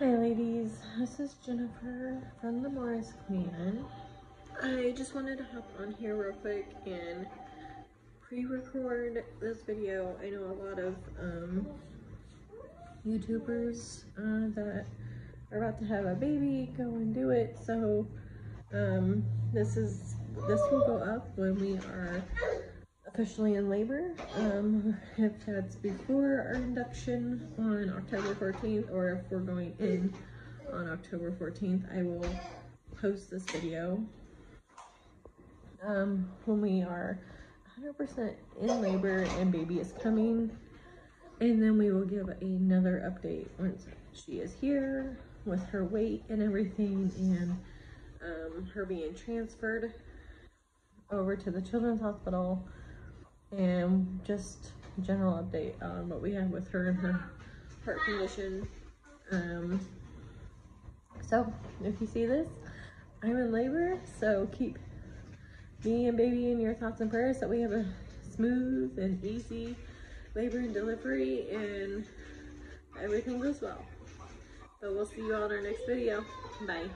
Hi ladies, this is Jennifer from the Morris Clan. I just wanted to hop on here real quick and pre-record this video. I know a lot of um, YouTubers uh, that are about to have a baby go and do it. So um, this is this will go up when we are officially in labor. Um, if that's before our induction on October 14th or if we're going in on October 14th, I will post this video um, when we are 100% in labor and baby is coming. And then we will give another update once she is here with her weight and everything and um, her being transferred over to the Children's Hospital and just general update on what we have with her and her heart condition. Um, so if you see this, I'm in labor, so keep me and baby in your thoughts and prayers that we have a smooth and easy labor and delivery and everything goes well. So we'll see you all in our next video. Bye.